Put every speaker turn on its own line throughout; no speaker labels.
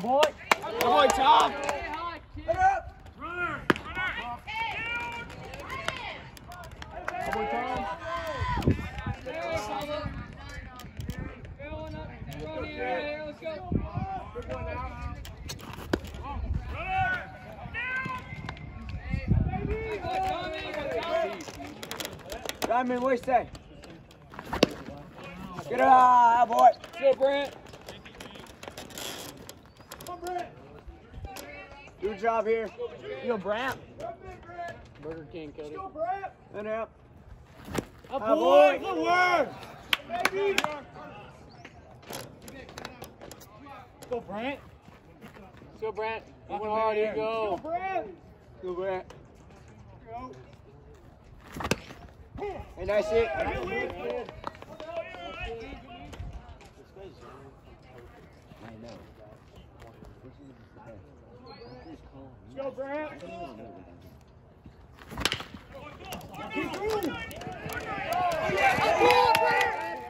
boy. Good boy, Tom. Let's go. Good now.
Diamond, what do you say? Get up, boy.
Let's Brent.
Do a job here.
Yo, Brent. Burger King, Cody.
And up.
Up, boy.
boy.
Good work. Go, Brent. Go, Brent. Moving hard. Here you go.
Go, Brent. Hey, nice hit.
Go, Brent.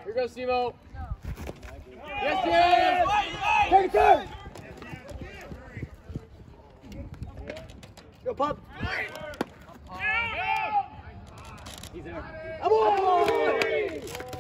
Here goes Steve-O. Yes, yes!
Take a turn. Go, pup.
He's there.
Come on.